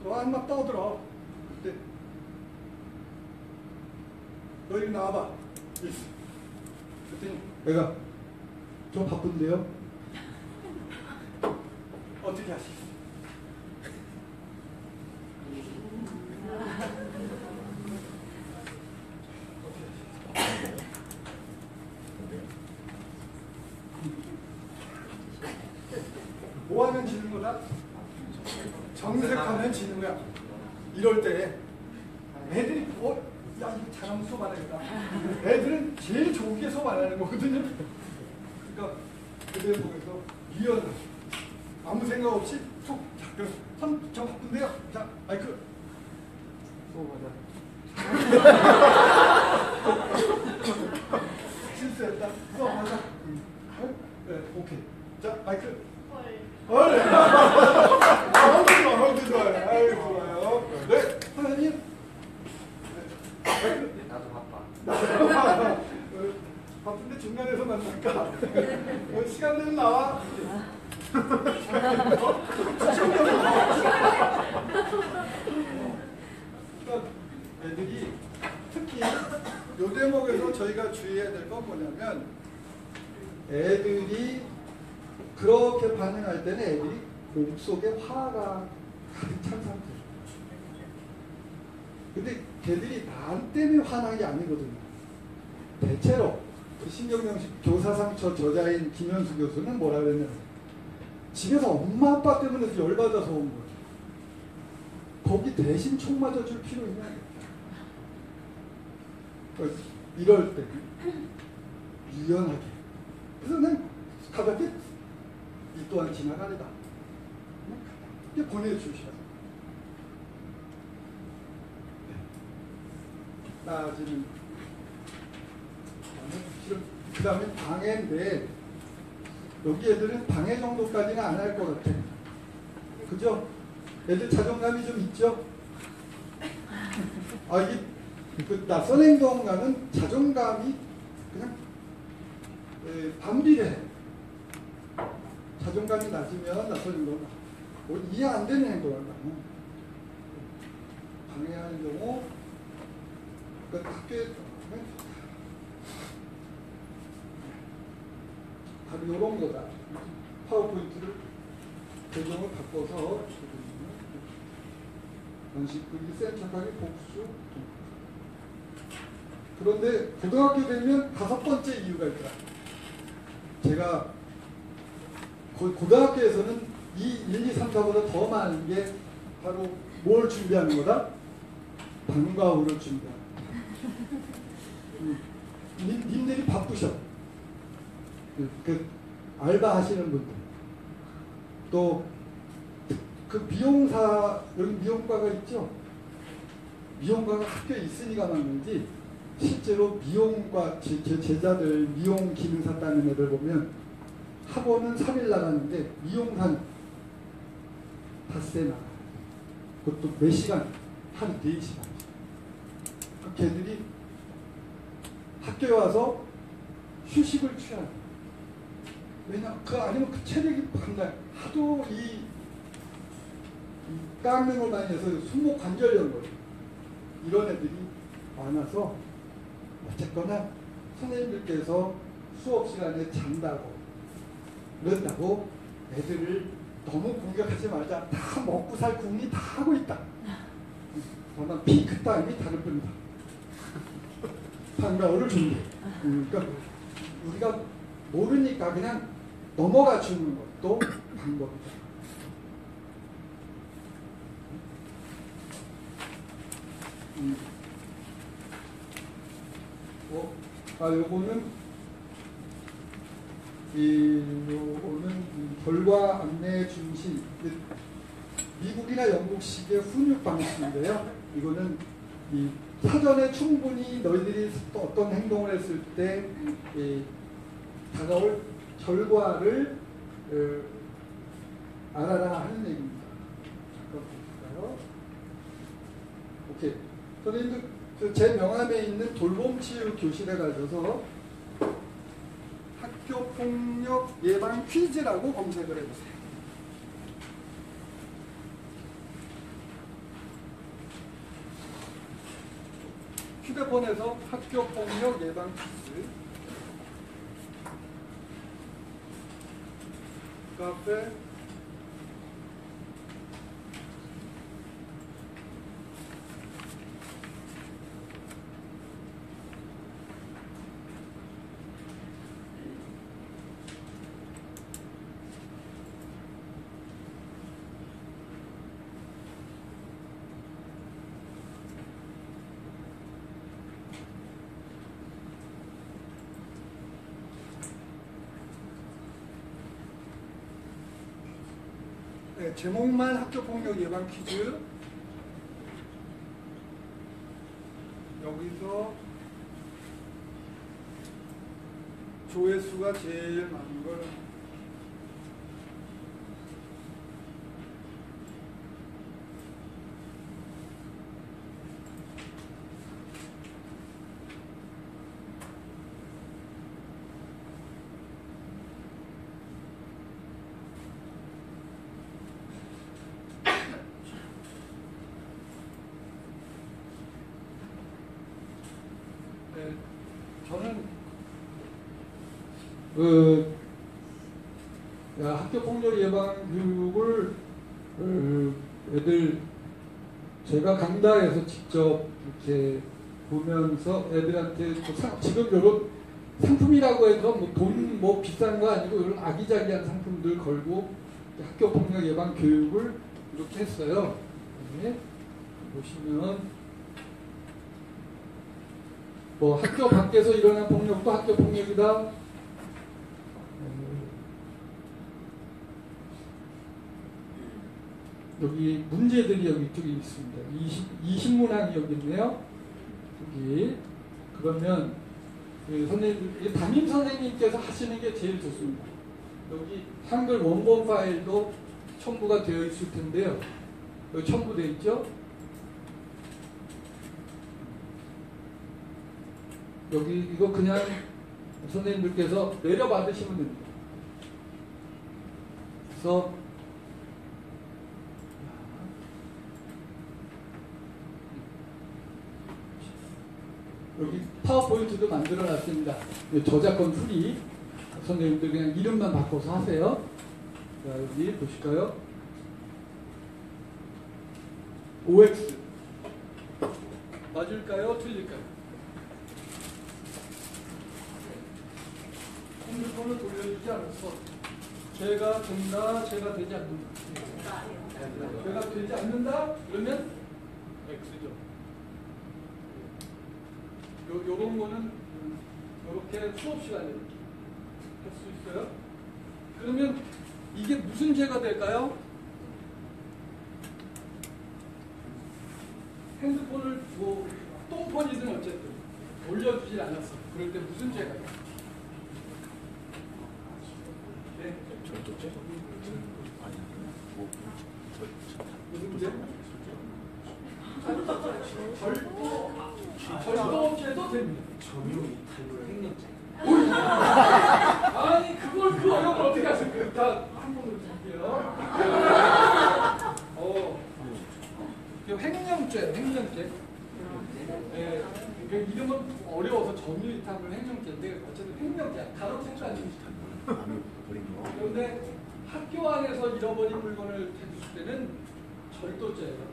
또 한마 떠들어. 그때 너 이리 나와봐. 그랬더니 내가 좀 바쁜데요. [LAUGHS] 어떻게 하시겠어요? 뭐 하면 지는 거다? 정색하면 지는 거야. 이럴 때 애들이 어, 야 이거 잘하면 수업 안 하겠다. 애들은 제일 좋게 수업 안 하는 거거든요. 그러니까 그들 보면서 유연하게 아무 생각 없이 속 자, 그럼 선저 바쁜데요. 자, 마이크 수업하자. 실수했다. 수업하자. 응. 네, 오케이. 자, 마이크. 헐. 아주 좋아, 아주 좋아요. 아유, 좋아요. 네, 선생님. 네. 나도 바빠. 어, 바쁜데 중간에서 만날까? 어, 시간 되면 나와. 그러니까 애들이 특히 요 대목에서 저희가 주의해야 될 건 뭐냐면 애들이 그렇게 반응할 때는 애들이 몸속에 화가 가득 찬 상태예요. 근데 걔들이 나 때문에 화난 게 아니거든요. 대체로 그 신경명식 교사상 처 저자인 김현수 교수는 뭐라 그랬냐면 집에서 엄마 아빠 때문에 열받아서 온 거예요. 거기 대신 총 맞아줄 필요 있냐? 어, 이럴 때 유연하게 그래서 난 가볍게 이 또한 지나가리다 이렇게 보내주셔야 돼요. 나아지는 그 다음에 방해인데 여기 애들은 방해 정도까지는 안 할 것 같아 그죠? 애들 자존감이 좀 있죠? 아 이게 그 낯선 행동가는 자존감이 그냥 에, 반비례해 자존감이 낮으면 낯선 행동가 뭐 이해 안 되는 행동을 하면 방해하는 경우 그 학교에 바로 이런 거다. 파워포인트를 배경을 바꿔서 연식 글이 센 척하게 복수. 그런데 고등학교 되면 다섯 번째 이유가 있다. 제가 고, 고등학교에서는 이 1, 2, 3, 4보다 더 많은 게 바로 뭘 준비하는 거다? 방과 후를 준비하는 음, 님, 님들이 바쁘셔. 그, 그 알바 하시는 분들. 또, 그 미용사, 여기 미용과가 있죠? 미용과가 학교에 있으니까 맞는지, 실제로 미용과 제, 제 제자들, 미용 기능사 따는 애들 보면 학원은 3일 나가는데 미용사는 닷새 나가요. 그것도 몇 시간? 한 4시간. 그 걔들이 학교에 와서 휴식을 취하는 왜냐 그 아니면 그 체력이 강나요 하도 이, 이 깡능을 많이 해서 손목 관절염 걸 이런 애들이 많아서 어쨌거나 선생님들께서 수업 시간에 잔다고 그런다고 애들을 너무 공격하지 말자. 다 먹고 살 국리 다 하고 있다. 다만 피크 타임이 다를 뿐이다. 준비해 음, 그러니까 우리가 모르니까 그냥 넘어가 주는 것도 방법이다. 음. 어, 아, 요거는 이 요거는 이 결과 안내 중심 미국이나 영국식의 훈육 방식인데요. 이거는 이 사전에 충분히 너희들이 또 어떤 행동을 했을 때이 다가올 결과를 어, 알아라 하는 얘기입니다. 볼까요? 오케이. 선생님들 그제 명함에 있는 돌봄 치유 교실에 가셔서 학교 폭력 예방 퀴즈라고 검색을 해보세요. 휴대폰에서 학교 폭력 예방 퀴즈 그앞 제목만 학교폭력 예방 퀴즈. 여기서 조회수가 제일 많은 걸 네, 저는 그 야, 학교 폭력 예방 교육을 어, 애들 제가 강다에서 직접 이렇게 보면서 애들한테 지금 이런 상품이라고 해서 뭐돈뭐 비싼 거 아니고 이런 아기자기한 상품들 걸고 학교 폭력 예방 교육을 이렇게 했어요. 네. 보시면 뭐 학교 밖에서 일어난 폭력도 학교 폭력이다. 어, 여기 문제들이 여기 쪽에 있습니다. 20, 20문항이 여기 있네요. 여기 그러면 그 선생님, 이 담임 선생님께서 하시는 게 제일 좋습니다. 여기 한글 원본 파일도 첨부가 되어 있을 텐데요. 여기 첨부되어 있죠? 여기 이거 그냥 선생님들께서 내려받으시면 됩니다. 그래서 여기 파워포인트도 만들어 놨습니다. 네, 저작권 free 선생님들 그냥 이름만 바꿔서 하세요. 자, 여기 보실까요? OX 맞을까요? 틀릴까요? 핸드폰을 돌려주지 않았어. 제가 된다, 제가 되지 않는다. 제가 되지 않는다? 그러면 X죠. 요, 요런 거는 이렇게 수업 시간에 할 수 있어요. 그러면 이게 무슨 죄가 될까요? 핸드폰을 뭐 똥폰이든 어쨌든 올려주질 않았어. 그럴 때 무슨 죄가 돼요? 네. 무슨 죄? 절도 절도죄도 됩니다. 점유 이탈물 횡령죄. 아니 그걸 그 어려운 걸 어떻게 하세요? 자한 번으로 드릴게요. 어, 그 횡령죄, 횡령죄. 예, 그 이름은 어려워서 점유이탈물 횡령죄인데 어쨌든 횡령죄. 단어 생각하시면 그런데 학교 안에서 잃어버린 물건을 되돌릴 때는 절도죄예요.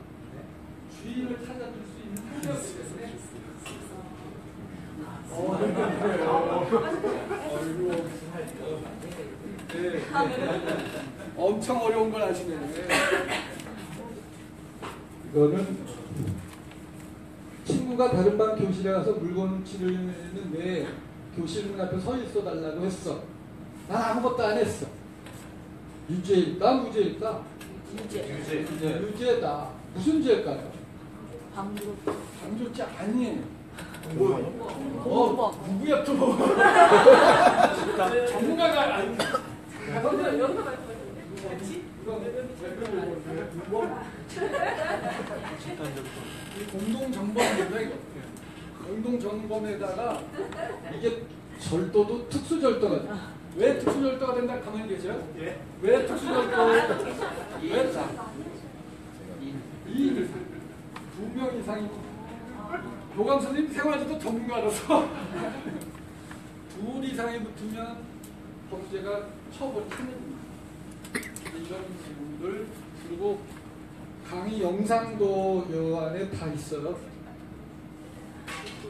주인을 찾아줄 수 있는 상대였기 때문에. 어. 네, 네. 엄청 어려운 걸 아시네. 이거는 친구가 다른 반 교실에 가서 물건을 치르는데 교실 문 앞에 서 있어 달라고 했어. 난 아무것도 안 했어. 유죄일까 무죄일까? 유죄. 유죄. 유죄다. 무슨 죄일까요? 방조죄 아니에요. 뭐? 어, 누구야 또? [LAUGHS] 전문가가 아니. 여기서 말씀하셨는데. 이 공동 정범입니다 이거. 공동 정범에다가 이게 절도도 특수 절도가 돼. 왜 특수 절도가 된다 가만히 계세요? 예. 왜 특수 절도? 왜 자? 이 두 명 이상이 교감 선생님 생활지도 전문가로서 [LAUGHS] 둘 이상이 붙으면 범죄가 처벌 타입니다. 이런 질문들 그리고 강의 영상도 요 안에 다 있어요.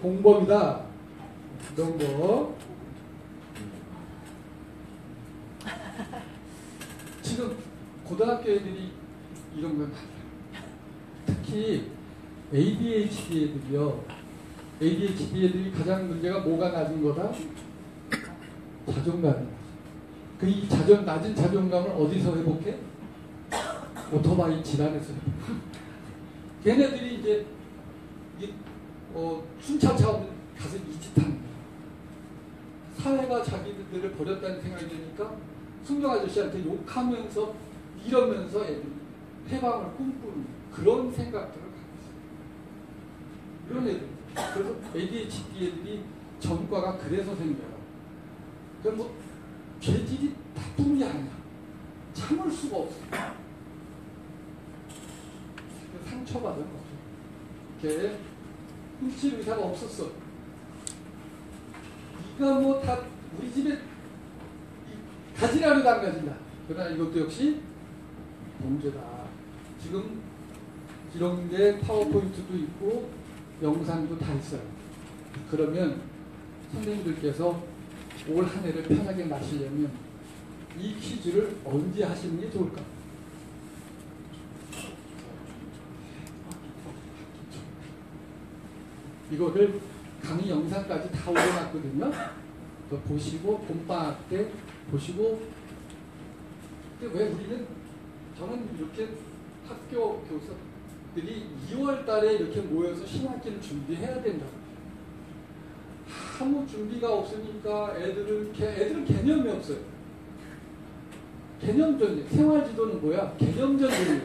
공범이다. 이런 거. 지금 고등학교 애들이 이런 걸 해요. 특히 ADHD 애들이요. ADHD 애들이 가장 문제가 뭐가 낮은 거다? 자존감이. 그이 자존 낮은 자존감을 어디서 회복해? 오토바이 회복해. 걔네들이 이제 이, 어, 오면 가서 이짓하는 거야. 사회가 자기들을 버렸다는 생각이 드니까 순경 아저씨한테 욕하면서 이러면서 애들이 해방을 꿈꾸는 그런 생각들을 이런 애들. 그래서 ADHD 애들이 전과가 그래서 생겨요. 그러니까 뭐 죄질이 게 아니야. 참을 수가 없어. 상처받은 거죠. 이렇게 훔칠 의사가 없었어. 네가 뭐 다 우리 집에 이 가지라도 안 가진다. 그러나 이것도 역시 범죄다. 지금 이런 게 파워포인트도 있고 영상도 다 있어요. 그러면 선생님들께서 올 한 해를 편하게 마시려면 이 퀴즈를 언제 하시는 게 좋을까? 이거를 강의 영상까지 다 올려놨거든요. 보시고 봄방학 때 보시고 근데 왜 우리는 저는 이렇게 학교 교사 들이 2월 달에 이렇게 모여서 신학기를 준비해야 된다고 아무 준비가 없으니까 애들은 개, 애들은 개념이 없어요. 개념전 생활 지도는 뭐야? 개념전이에요.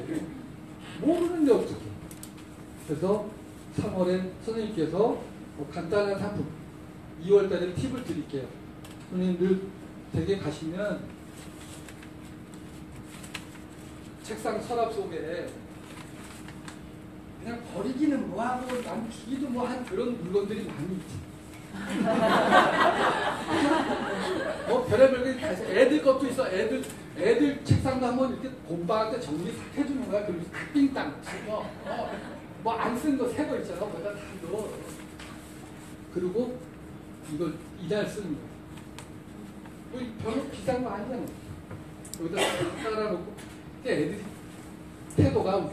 모르는데 어떻게? 그래서 3월엔 선생님께서 뭐 간단한 상품 2월 달에 팁을 드릴게요. 선생님들 댁에 가시면 책상 서랍 속에 그냥 버리기는 뭐하고 남 주기도 뭐 한 그런 물건들이 많이 있지. [LAUGHS] 뭐 별의별 게. 애들 것도 있어. 애들 애들 책상도 한번 이렇게 곰방할 때 정리 싹 해주는 거야. 탁 띵땅 치고 어, 뭐안 쓴 거 새 거 있잖아. 거기다 다 넣어. 그리고 이걸 이날 쓰는 거야. 뭐 별로 비싼 거 아니잖아. 여기다 딱 깔아놓고 근데 애들이 태도가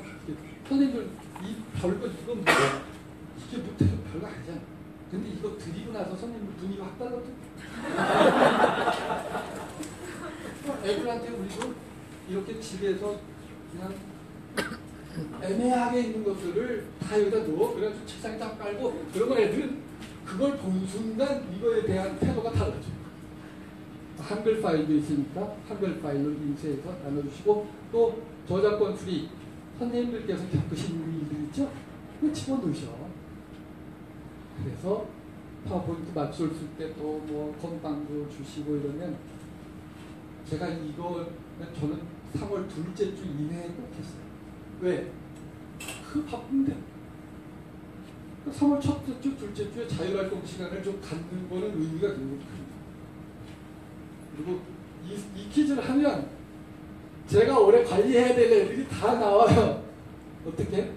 선생님들 이 별거 이건 뭐 이게 못해도 별거 아니잖아. 근데 이거 드리고 나서 선생님 눈이 확 달라져. [LAUGHS] 애들한테 우리도 이렇게 집에서 그냥 애매하게 있는 것들을 다 여기다 넣어. 그래가지고 책상에 딱 깔고 그러면 애들은 그걸 본 순간 이거에 대한 태도가 달라져. 한글 파일도 있으니까 한글 파일로 인쇄해서 나눠주시고 또 저작권 수리 선생님들께서 겪으신 일들 있죠? 그 집어넣으셔. 그래서 파워포인트 맞출 때또뭐 건빵도 주시고 이러면 제가 이거 저는 3월 둘째 주 이내에 꼭 했어요. 왜? 그 바쁜데. 3월 첫째 주, 둘째 주에 자율활동 시간을 좀 갖는 거는 의미가 굉장히 큽니다. 그리고 이, 이 퀴즈를 하면 제가 올해 관리해야 될 애들이 다 나와요. [LAUGHS] 어떻게?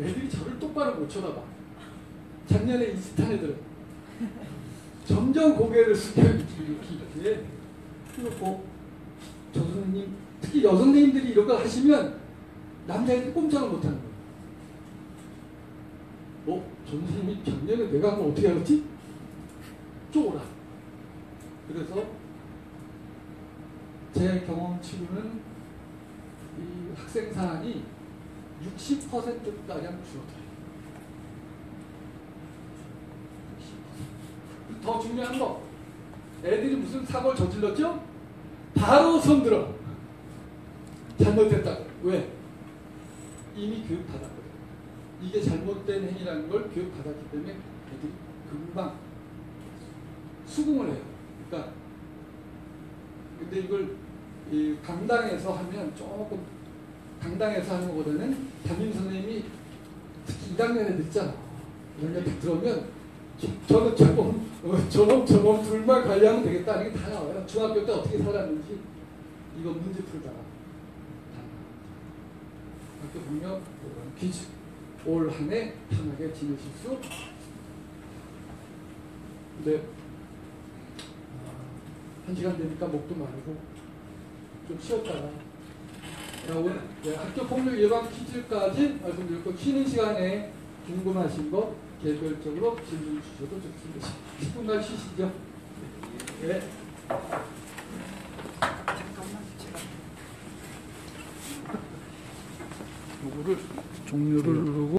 애들이 저를 똑바로 못 쳐다봐. 작년에 이스탄 애들은 점점 고개를 숙여요. 이렇게. 그리고 저 선생님, 특히 여선생님들이 이런 거 하시면 남자애들이 꼼짝을 못하는 거예요. 어? 저 선생님이 작년에 내가 한 걸 어떻게 알았지? 쪼라. 그래서 제 경험치로는 이 학생 사안이 60%가량 줄어들어요. 60%. 더 중요한 거, 애들이 무슨 사고를 저질렀죠? 바로 손들어. 잘못했다고. 왜? 이미 교육받았거든. 이게 잘못된 행위라는 걸 교육받았기 때문에 애들이 금방 수긍을 해요. 그러니까 근데 이걸 이 강당에서 하면 조금 강당에서 하는 것보다는 담임 선생님이 특히 2학년 애들 있잖아. 이런 게 들어오면 저- 저는 저놈 어, 저놈 저놈 둘만 관리하면 되겠다. 이게 다 나와요. 중학교 때 어떻게 살았는지 이거 문제 풀다가 다 나와요. 학교 보면 퀴즈 올한해 편하게 지내실 수 근데 한 시간 되니까 목도 마르고 좀 쉬었다가 자, 오늘 네, 학교 폭력 예방 퀴즈까지 말씀드렸고 쉬는 시간에 궁금하신 거 개별적으로 질문 주셔도 좋습니다. 10분간 쉬시죠. 네. 요거를 종료를 누르고